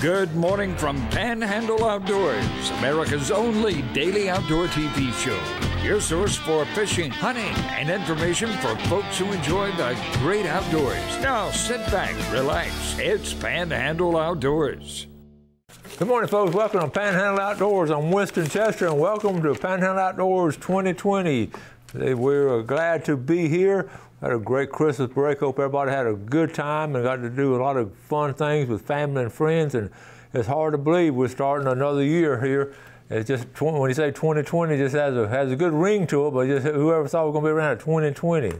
Good morning from Panhandle Outdoors, America's only daily outdoor TV show. Your source for fishing, hunting, and information for folks who enjoy the great outdoors. Now sit back, relax. It's Panhandle Outdoors. Good morning, folks. Welcome to Panhandle Outdoors. I'm Winston Chester, and welcome to Panhandle Outdoors 2020. We're uh, glad to be here. Had a great Christmas break. Hope everybody had a good time and got to do a lot of fun things with family and friends. And it's hard to believe we're starting another year here. It's just when you say 2020, just has a has a good ring to it. But just whoever thought we are going to be around at 2020.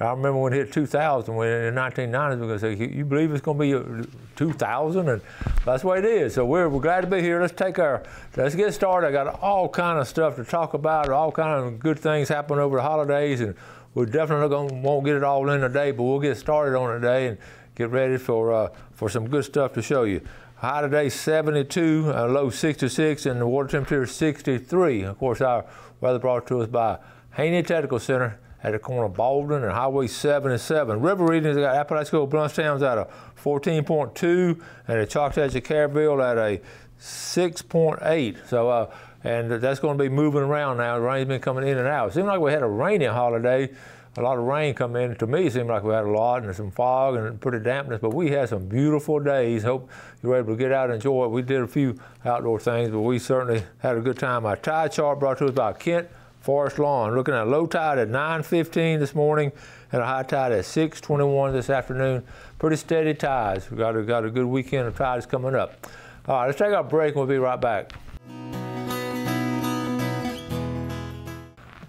I remember when it hit 2000, when in the 1990s, we were going to say, "You believe it's going to be uh, 2000?" And that's the way it is. So we're, we're glad to be here. Let's take our let's get started. I got all kind of stuff to talk about. All kind of good things happen over the holidays, and we definitely going won't get it all in today, but we'll get started on today and get ready for uh, for some good stuff to show you. High today 72, uh, low 66, and the water temperature 63. Of course, our weather brought to us by Haney Technical Center at the corner of Baldwin and Highway 77. River readings got Apalachicola Blountstown's at a 14.2 and the Choctaw Caryville at a 6.8. So uh, and that's going to be moving around now. The rain's been coming in and out. It seemed like we had a rainy holiday. A lot of rain come in. To me, it seemed like we had a lot and some fog and pretty dampness, but we had some beautiful days. Hope you were able to get out and enjoy it. We did a few outdoor things, but we certainly had a good time. Our tide chart brought to us by Kent Forest Lawn. Looking at low tide at 9:15 this morning and a high tide at 6:21 this afternoon. Pretty steady tides. We got a, got a good weekend of tides coming up. All right, let's take our break and we'll be right back.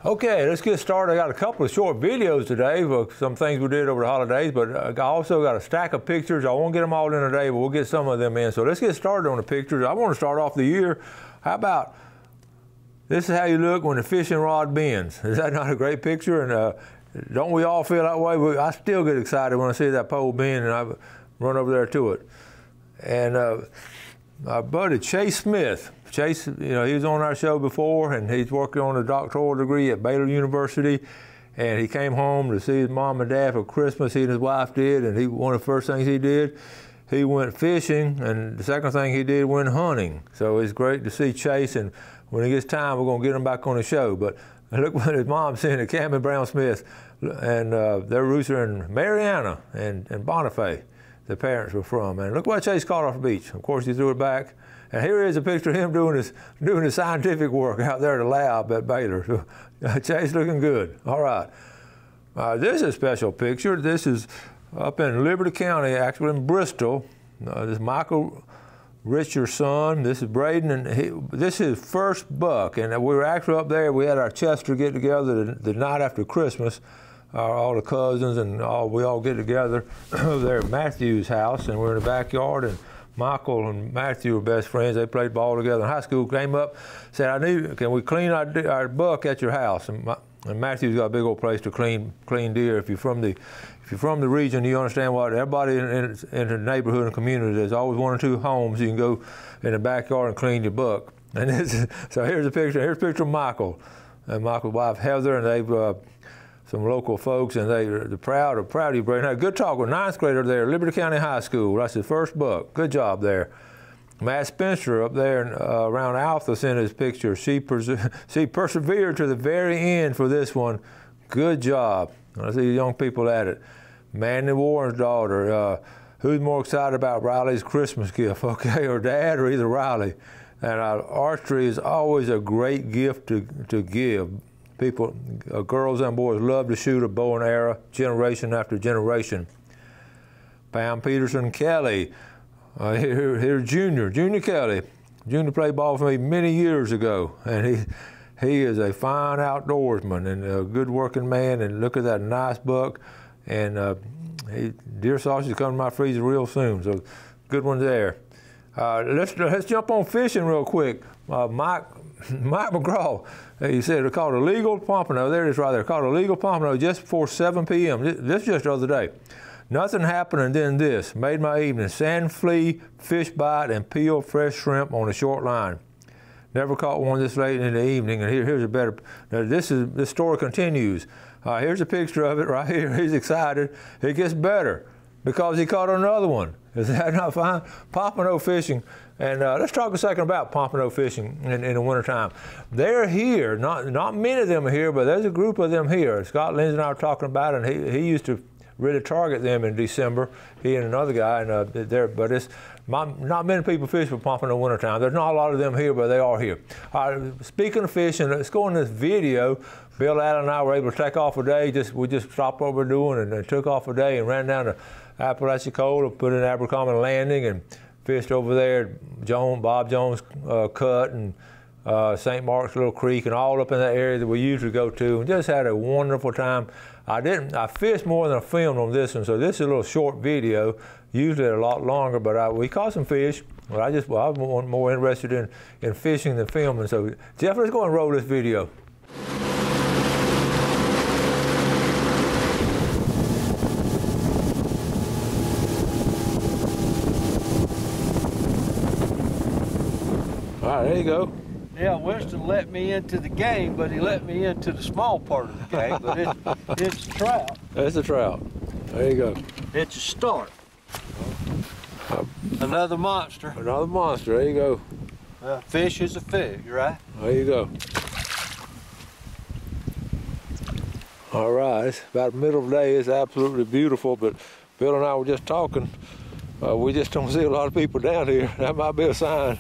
Okay, let's get started. I got a couple of short videos today of some things we did over the holidays, but I also got a stack of pictures. I won't get them all in today, but we'll get some of them in. So let's get started on the pictures. I want to start off the year. How about this is how you look when the fishing rod bends. Is that not a great picture? And uh, don't we all feel that way? I still get excited when I see that pole bend and I run over there to it. And uh, my buddy Chase Smith, Chase, you know, he was on our show before, and he's working on a doctoral degree at Baylor University. And he came home to see his mom and dad for Christmas. He and his wife did, and he one of the first things he did, he went fishing, and the second thing he did went hunting. So it's great to see Chase, and when he gets time, we're gonna get him back on the show. But look what his mom's saying to Cameron Brown Smith, and uh, their roots are in Marianna and, and Bonifay. The parents were from, and look what Chase caught off the beach. Of course, he threw it back and here is a picture of him doing his doing his scientific work out there at the lab at Baylor. Chase looking good. All right. Uh, this is a special picture. This is up in Liberty County, actually in Bristol. Uh, this is Michael Richard's son. This is Braden, and he, this is his first buck. And we were actually up there. We had our Chester get together the, the night after Christmas. Uh, all the cousins and all we all get together over there at Matthew's house, and we're in the backyard and Michael and Matthew were best friends. They played ball together in high school. Came up, said, "I need. Can we clean our, our buck at your house?" And, my, and Matthew's got a big old place to clean clean deer. If you're from the if you're from the region, you understand what everybody in, in, in the neighborhood and community. There's always one or two homes you can go in the backyard and clean your buck. And this, is, so here's a picture. Here's a picture of Michael and Michael's wife Heather, and they've. Uh, some local folks, and they are proud, of proud of you, Brayden. Had a good talk with ninth grader there, Liberty County High School. That's his first book. Good job there. Matt Spencer up there uh, around Altha sent his picture. She, pers- she persevered to the very end for this one. Good job. I see young people at it. Mandy Warren's daughter. Uh, who's more excited about Riley's Christmas gift, okay, or dad, or either Riley? And uh, archery is always a great gift to, to give people, uh, girls and boys love to shoot a bow and arrow generation after generation. Pam Peterson Kelly, uh, here, here Junior, Junior Kelly. Junior played ball for me many years ago, and he he is a fine outdoorsman and a good working man. And look at that nice buck, and uh, he, deer sausage is coming to my freezer real soon. So good one there. Uh, let's let's jump on fishing real quick. Uh, Mike Mike McGraw, he said it called a legal pompano. There it is right there. Called a legal pompano just before 7 p.m. This just the other day. Nothing happened and then this. Made my evening. Sand flea, fish bite, and peeled fresh shrimp on a short line. Never caught one this late in the evening. And here, here's a better. Now this is this story continues. Uh, here's a picture of it right here. He's excited. It gets better. because he caught another one. Is that not fine? Pompano fishing. And uh, let's talk a second about pompano fishing in, in the wintertime. They're here. Not not many of them are here, but there's a group of them here. Scott Lindsay and I were talking about it, and he, he used to really target them in December. He and another guy, and uh, there. But it's my, not many people fish for pompano in wintertime. There's not a lot of them here, but they are here. All right, speaking of fishing, let's go in this video. Bill Allen and I were able to take off a day. Just we just stopped what we're doing and, and took off a day and ran down to Apalachicola, put in Abercrombie Landing, and fished over there. Jones, Bob Jones uh, Cut and uh, St. Mark's Little Creek and all up in that area that we usually go to, and just had a wonderful time. I didn't. I fished more than I filmed on this one, so this is a little short video. Usually a lot longer, but I, we caught some fish. But I just, well, I'm more, more interested in, in fishing than filming. So, Jeff, let's go and roll this video. All right, there you go. Yeah, Winston let me into the game, but he let me into the small part of the game. But it, it's a trout. That's a trout. There you go. It's a start. Another monster. Another monster. There you go. Uh, fish is a fish, right? There you go. All right, it's about the middle of the day. It's absolutely beautiful, but Bill and I were just talking. Uh, we just don't see a lot of people down here. That might be a sign.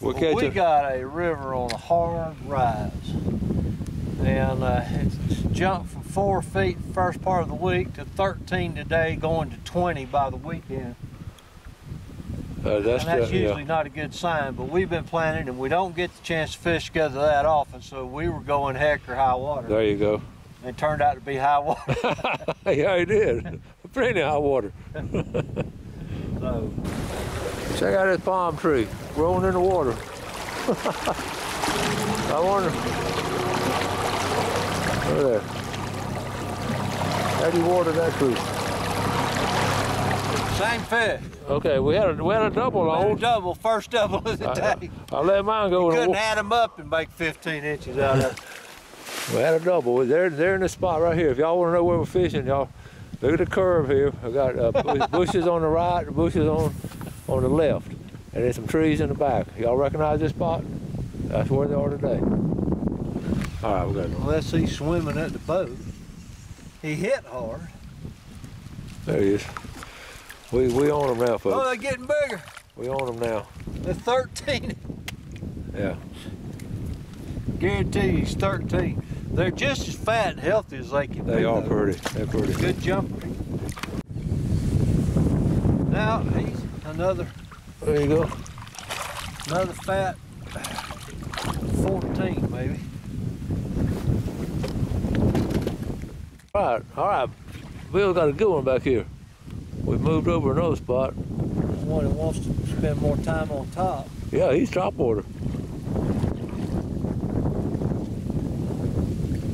Well, we catching. got a river on a hard rise. And uh, it's jumped from four feet first part of the week to 13 today, going to 20 by the weekend. uh, that's and that's the- yeah. usually not a good sign, but we've been planning and we don't get the chance to fish together that often, so we were going heck or high water. There you go. It turned out to be high water. yeah, it did. Plenty high water. so, Check out this palm tree growing in the water. I wonder. Look at that. How do you water that tree? same fish. Okay, we had a we had a double Made a double, first double of the I, day. I let mine go. the Couldn't add them up and make 15 inches out of it. We had a double. They're they're in the spot right here. If y'all want to know where we're fishing, y'all look at the curve here. I got uh, bushes on the right, bushes on on the left, and there's some trees in the back. Y'all recognize this spot? That's where they are today. All right, we got Unless he's swimming at the boat. He hit hard. there he is. We we own them now, folks. Oh, they're getting bigger. We own them now. They're 13. Yeah. Guarantee he's 13. They're just as fat and healthy as they can be. They are though. pretty. They're pretty. Good jumper. Now he's another There you go. another fat 14 maybe. All right, all right. Bill got a good one back here. We moved over another spot. One that wants to spend more time on top. Yeah, he's top water.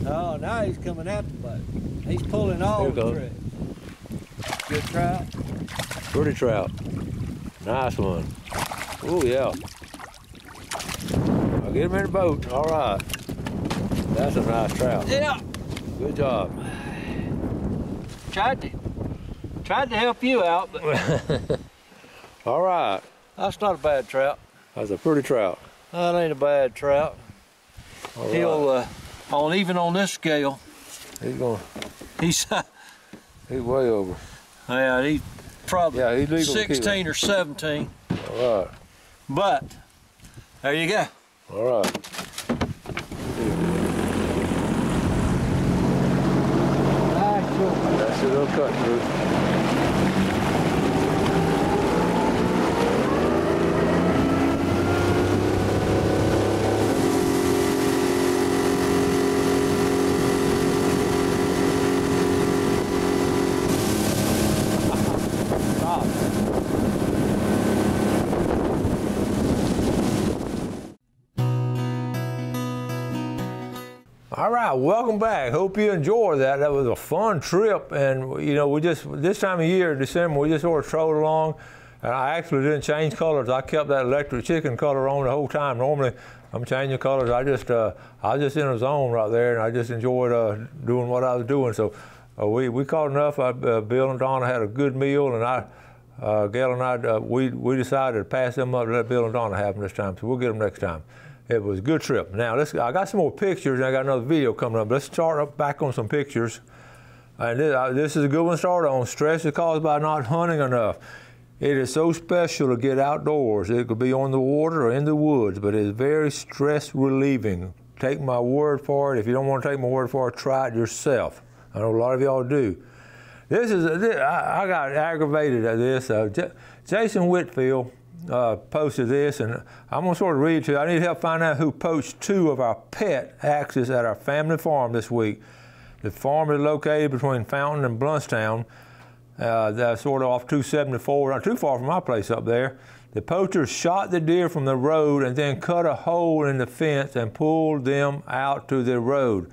Oh, now he's coming at the boat. He's pulling all the goes. tricks. Good trout. Pretty trout. Nice one. Oh yeah. I'll get him in the boat. All right. That's a nice trout. Yeah. Good job. Tried to tried to help you out, but All right. that's not a bad trout. That's a pretty trout. That ain't a bad trout. All right. He'll uh, on even on this scale, He's going. he's He's way over. yeah, he's probably Yeah, he's legal to keep 16 or 17. All right. But there you go. All right. That's a little All right, welcome back. Hope you enjoyed that. That was a fun trip, and you know, we just this time of year, December, we just sort of trolled along. And I actually didn't change colors. I kept that electric chicken color on the whole time. Normally, I'm changing colors. I just, uh, I was just in a zone right there, and I just enjoyed uh, doing what I was doing. So, uh, we we caught enough. Uh, Bill and Donna had a good meal, and I, uh, Gail and I, uh, we we decided to pass them up, let Bill and Donna have them this time. So we'll get them next time. It was a good trip. Now let's. I got some more pictures, and I got another video coming up. Let's start up back on some pictures. And this, uh, this is a good one to start on. Stress is caused by not hunting enough. It is so special to get outdoors. It could be on the water or in the woods, but it is very stress relieving. Take my word for it. If you don't want to take my word for it, try it yourself. I know a lot of y'all do. This is a, this, I, I, got aggravated at this. Uh, J- Jason Whitfield uh, posted this, and I'm gonna sort of read to you. I need help find out who poached two of our pet axis at our family farm this week. The farm is located between Fountain and Blountstown. Uh, that's sort of off 274, not too far from my place up there. The poachers shot the deer from the road and then cut a hole in the fence and pulled them out to the road.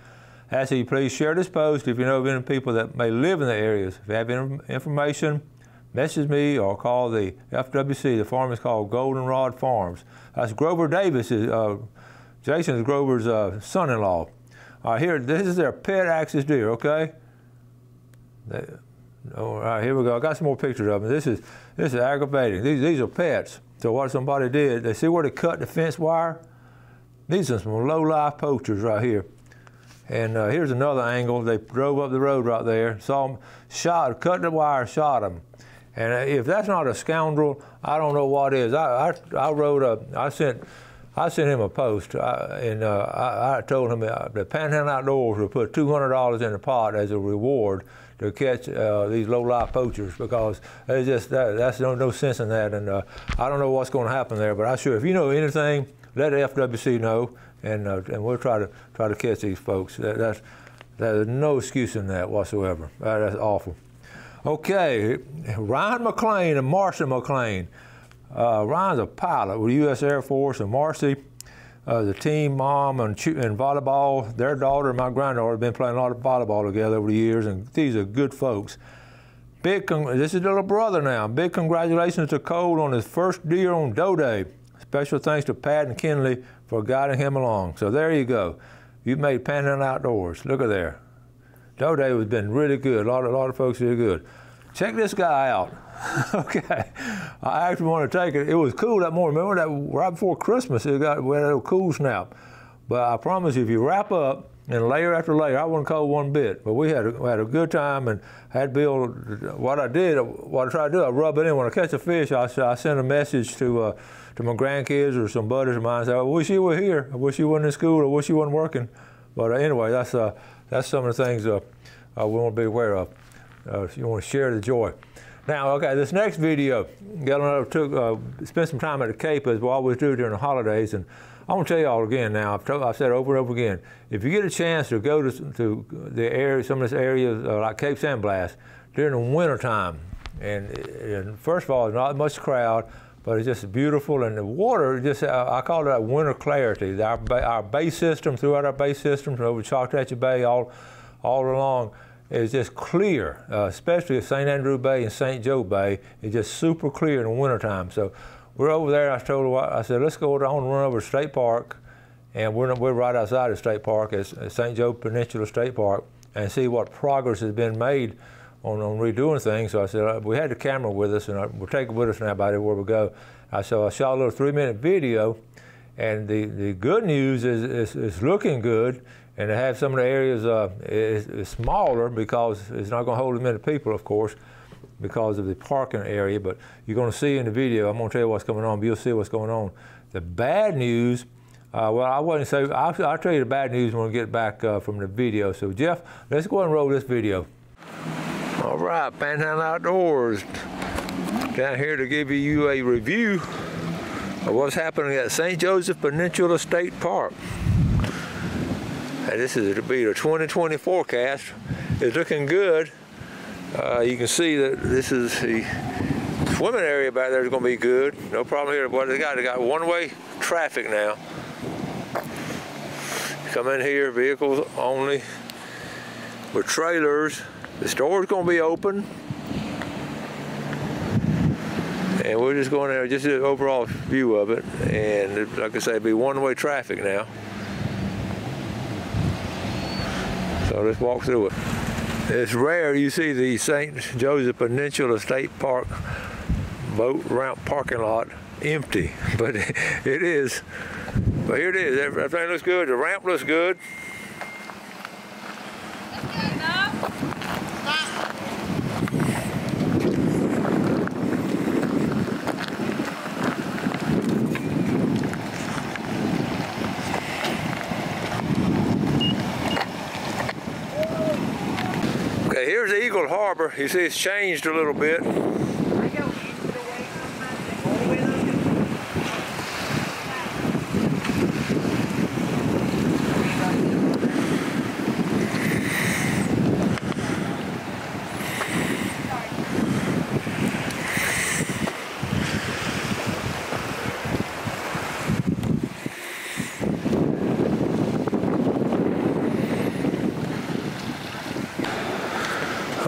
Ask you please share this post if you know of any people that may live in the areas. If you have any information, message me or call the FWC. The farm is called Goldenrod Farms. That's Grover Davis. Uh, Jason is Grover's uh, son-in-law. Here, this is their pet axis deer, okay? They, all right, here we go. I got some more pictures of them. This is this is aggravating. These these are pets. So what somebody did, they see where they cut the fence wire. These are some low life poachers right here. And uh, here's another angle. They drove up the road right there, saw them, shot, cut the wire, shot them. And if that's not a scoundrel, I don't know what is. I I, I wrote a, I sent I sent him a post, uh, and uh, I, I, told him uh, the Panhandle Outdoors will put $200 in the pot as a reward to catch uh, these low-life poachers because it's just that, that's no, no sense in that. And uh, I don't know what's going to happen there, but I sure if you know anything, let the FWC know, and uh, and we'll try to try to catch these folks. That, that's there's no excuse in that whatsoever. that's awful. Okay, Ryan McLean and Marcy McLean. Uh, Ryan's a pilot with the U.S. Air Force, and Marcy, uh, the team mom and, and volleyball. Their daughter and my granddaughter have been playing a lot of volleyball together over the years, and these are good folks. Big, this is the little brother now. Big congratulations to Cole on his first deer on Doe Day. Special thanks to Pat and Kinley for guiding him along. So there you go. You've made Panhandle Outdoors. Look at there. Doe Day has been really good. A lot, a lot of folks did good. Check this guy out. okay. I actually want to take it. It was cool that morning. Remember that right before Christmas, it got we had a cool snap. But I promise you, if you wrap up and layer after layer, I wasn't cold one bit. But we had a, we had a good time and had Bill. What I did, what I try to do, I rub it in. When I catch a fish, I, I send a message to uh, to my grandkids or some buddies of mine. and Say, I wish you were here. I wish you wasn't in school. I wish you wasn't working. But uh, anyway, that's uh, that's some of the things uh, we want to be aware of. Uh, you want to share the joy. Now, okay, this next video, got another took uh, spent some time at the Cape as we always do during the holidays, and I want to tell you all again. Now, I've, told, I've said over and over again, if you get a chance to go to, to the area, some of this areas uh, like Cape San Blas during the winter time, and, and, first of all, there's not much crowd, but it's just beautiful, and the water just I call it winter clarity. Our, our bay system throughout our bay systems over Choctawhatchee Bay, all all along is just clear, uh, especially St. Andrew Bay and St. Joe Bay. It's just super clear in the wintertime. So we're over there. I told her, I said, let's go over, I want to run over to State Park, and we're, we're right outside of State Park at, St. Joe Peninsula State Park, and see what progress has been made on, on redoing things. So I said, uh, we had the camera with us, and I, we'll take it with us now about everywhere we go. I, so I shot a little three-minute video, and the, the good news is it's, looking good and to have some of the areas uh, is, is smaller because it's not going to hold as many people, of course, because of the parking area. But you're going to see in the video. I'm going to tell you what's going on. But you'll see what's going on. The bad news. Uh, well, I wouldn't say. I'll, I'll, tell you the bad news when we get back uh, from the video. So, Jeff, let's go and roll this video. All right, Panhandle Outdoors down here to give you a review of what's happening at St. Joseph Peninsula State Park. And this is to be the 2020 forecast. It's looking good. Uh, you can see that this is the swimming area back there is going to be good. No problem here. But they got they got one-way traffic now. Come in here, vehicles only with trailers. The store's going to be open. And we're just going there, just an overall view of it. And like I say, it'll be one-way traffic now. So let's walk through it. It's rare you see the St. Joseph Peninsula State Park boat ramp parking lot empty, but it is. But here it is. Everything looks good. The ramp looks good. Okay, Harbor. You see it's changed a little bit.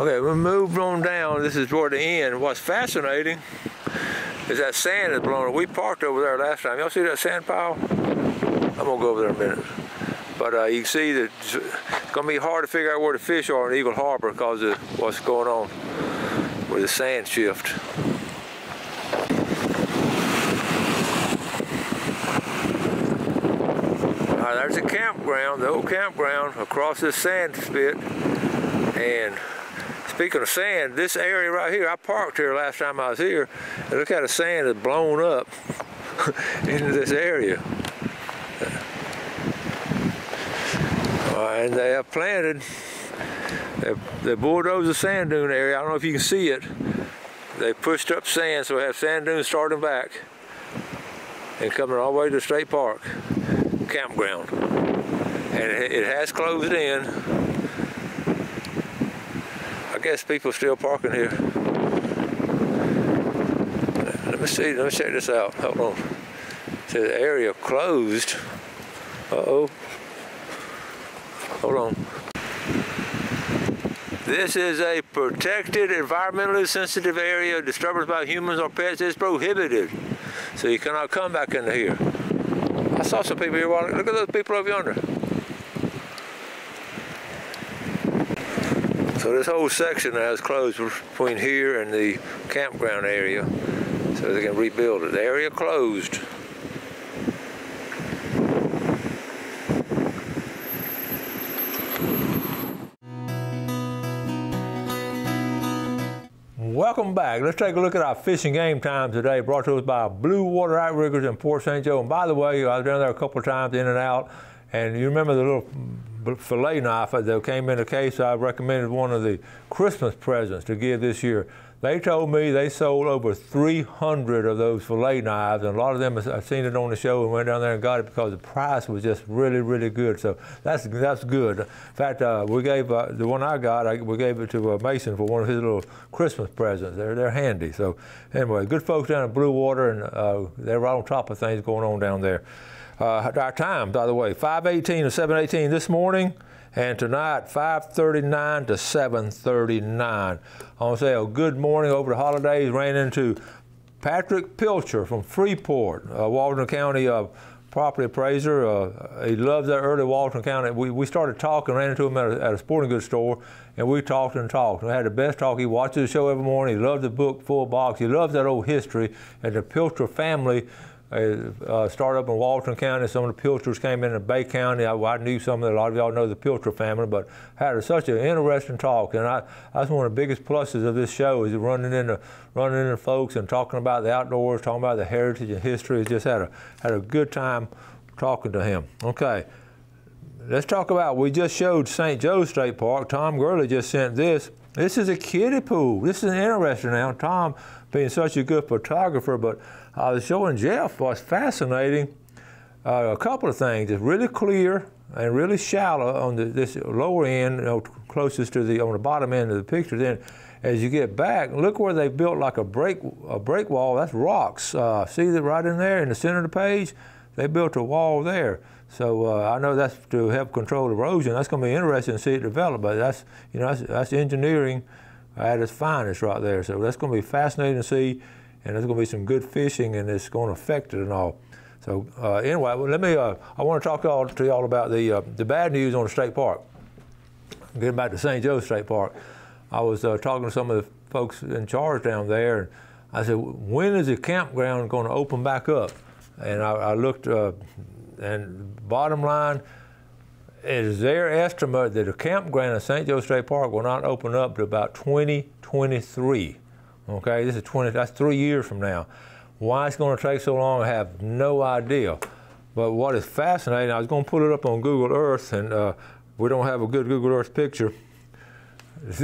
Okay, we moved on down. This is toward the end. What's fascinating is that sand is blowing. We parked over there last time. Y'all see that sand pile? I'm gonna go over there in a minute. But uh, you can see that it's gonna be hard to figure out where the fish are in Eagle Harbor because of what's going on with the sand shift. There's a campground, the old campground across this sand spit. And Speaking of sand, this area right here, I parked here last time I was here, and look how the sand has blown up into this area. And they have planted, they, they bulldozed the sand dune area. I don't know if you can see it. They pushed up sand, so we have sand dunes starting back and coming all the way to the state park campground. And it, it has closed in guess people still parking here. Let me see, let me check this out. Hold on. See the area closed. Uh-oh. Hold on. This is a protected, environmentally sensitive area. Disturbance by humans or pets is prohibited. So you cannot come back into here. I saw some people here. Look at those people over yonder. So this whole section now is closed between here and the campground area so they can rebuild it. The area closed. Welcome back. Let's take a look at our fishing game time today, brought to us by Blue Water Outriggers in Port St. Joe. And by the way, I was down there a couple of times in and out, and you remember the little fillet knife that came in a case. I recommended one of the Christmas presents to give this year. They told me they sold over 300 of those fillet knives, and a lot of them I've seen it on the show and went down there and got it because the price was just really, really good. So that's that's good. In fact, uh, we gave uh, the one I got, I, we gave it to uh, Mason for one of his little Christmas presents. They're they're handy. So anyway, good folks down at Blue Water, and uh, they're right on top of things going on down there. Uh, our time, by the way, 518 to 718 this morning, and tonight 539 to 739. I want to say a good morning over the holidays. Ran into Patrick Pilcher from Freeport, uh, Walton County uh, property appraiser. Uh, he loves that early Walton County. We, we started talking, ran into him at a, at a sporting goods store, and we talked and talked. We had the best talk. He watches the show every morning. He loves the book Full Box. He loves that old history and the Pilcher family uh, started up in Walton County. Some of the Pilchers came in in Bay County. I, I, knew some of the, a lot of y'all know the Pilcher family, but had a, such an interesting talk. And I, that's one of the biggest pluses of this show is running into running into folks and talking about the outdoors, talking about the heritage and history. Just had a had a good time talking to him. Okay. Let's talk about, we just showed St. Joe State Park. Tom Gurley just sent this. This is a kiddie pool. This is interesting now. Tom being such a good photographer, but I show in Jeff was fascinating. Uh, a couple of things. It's really clear and really shallow on the, this lower end, you know, closest to the on the bottom end of the picture. Then, as you get back, look where they built like a break a break wall. That's rocks. Uh, see that right in there in the center of the page? They built a wall there. So uh, I know that's to help control erosion. That's going to be interesting to see it develop. But that's you know that's, that's engineering at its finest right there. So that's going to be fascinating to see and there's going to be some good fishing, and it's going to affect it and all. So uh, anyway, let me. Uh, I want to talk to y'all, to y'all about the uh, the bad news on the state park. getting back to St. Joe State Park, I was uh, talking to some of the folks in charge down there, and I said, when is the campground going to open back up? And I, I looked, uh, and bottom line, it is their estimate that the campground at St. Joe State Park will not open up to about 2023. Okay, this is 20, that's three years from now. Why it's going to take so long, I have no idea. But what is fascinating, I was going to put it up on Google Earth, and uh, we don't have a good Google Earth picture. this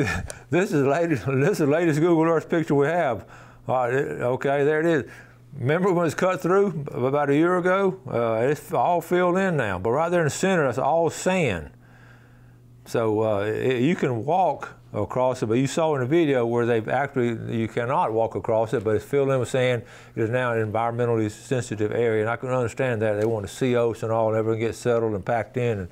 is the latest, this is the latest Google Earth picture we have. Right, okay, there it is. Remember when it was cut through about a year ago? Uh, it's all filled in now, but right there in the center, that's all sand. So uh, it, you can walk across it, but you saw in the video where they've actually, you cannot walk across it, but it's filled in with sand. It is now an environmentally sensitive area, and I can understand that. They want to see oats and all, and everything gets settled and packed in. And,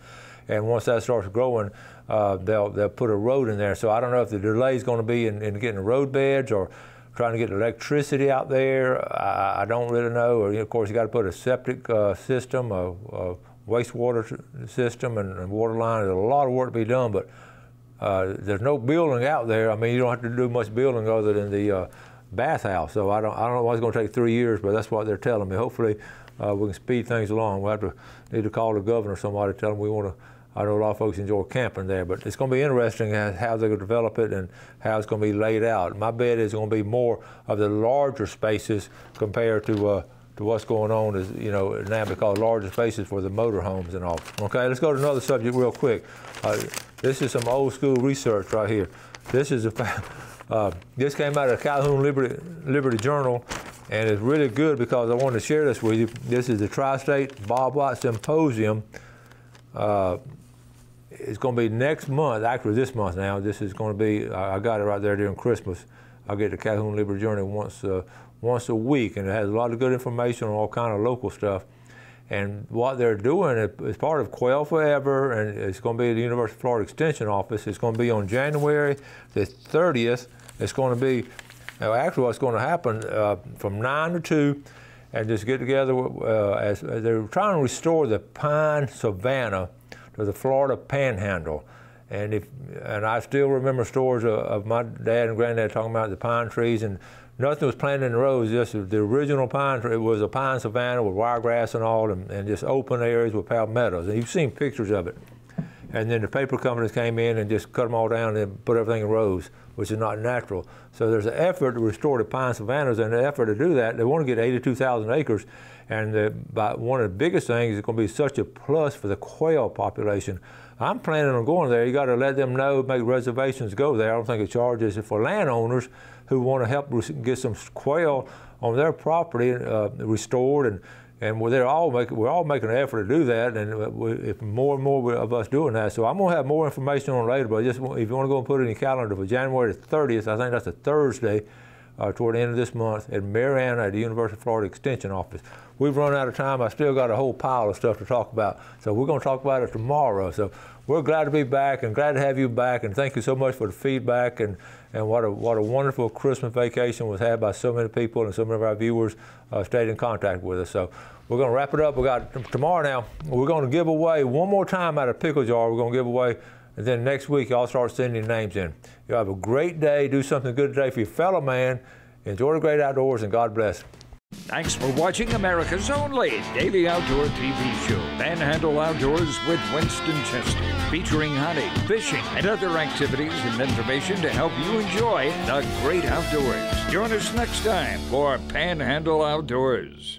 and once that starts growing, uh, they'll, they'll put a road in there. So I don't know if the delay is going to be in, in getting road beds or trying to get electricity out there. I, I don't really know. Or, of course, you got to put a septic uh, system, a, a wastewater system, and, and, water line. There's a lot of work to be done, but uh, there's no building out there. I mean, you don't have to do much building other than the uh, bathhouse. So I don't, I don't know why it's going to take three years, but that's what they're telling me. Hopefully, uh, we can speed things along. We'll have to need to call the governor or somebody to tell them we want to I know a lot of folks enjoy camping there, but it's going to be interesting how they're going to develop it and how it's going to be laid out. My bet is going to be more of the larger spaces compared to uh, to what's going on is you know now because larger spaces for the motorhomes and all. Okay, let's go to another subject real quick. This is some old school research right here. This is a uh, this came out of Calhoun Liberty Liberty Journal, and it's really good because I wanted to share this with you. This is the Tri-State Bobwhite Symposium. Uh, it's going to be next month, actually this month now. This is going to be, I got it right there during Christmas. I get the Calhoun Liberty Journal once, uh, once a week, and it has a lot of good information on all kind of local stuff. And what they're doing is part of Quail Forever, and it's going to be the University of Florida Extension Office. It's going to be on January the 30th. It's going to be, now actually what's going to happen uh, from 9 to 2, and just get together uh, as, as they're trying to restore the pine savanna to the Florida Panhandle. And if and I still remember stories of, of, my dad and granddad talking about the pine trees and nothing was planted in the rows. Just the original pine tree. It was a pine savanna with wiregrass and all, and, and just open areas with palmettos. And you've seen pictures of it. And then the paper companies came in and just cut them all down and put everything in rows, which is not natural. So there's an effort to restore the pine savannas, and the effort to do that, they want to get 82,000 acres. And the, one of the biggest things is going to be such a plus for the quail population. I'm planning on going there. You got to let them know, make reservations, go there. I don't think it charges it for landowners who want to help get some quail on their property uh, restored and and we're all making we're all making an effort to do that, and we, if more and more of us doing that. So I'm going to have more information on later. But just if you want to go and put it in your calendar for January the 30th, I think that's a Thursday, uh, toward the end of this month at Marianna at the University of Florida Extension Office. We've run out of time. I still got a whole pile of stuff to talk about, so we're going to talk about it tomorrow. So we're glad to be back and glad to have you back, and thank you so much for the feedback and and what a what a wonderful Christmas vacation was had by so many people and so many of our viewers uh, stayed in contact with us. So we're going to wrap it up. We got tomorrow now. We're going to give away one more time out of pickle jar. We're going to give away, and then next week y'all start sending names in. You have a great day. Do something good today for your fellow man. Enjoy the great outdoors, and God bless. Thanks for watching America's only daily outdoor TV show, Panhandle Outdoors with Winston Chester, featuring hunting, fishing, and other activities and information to help you enjoy the great outdoors. Join us next time for Panhandle Outdoors.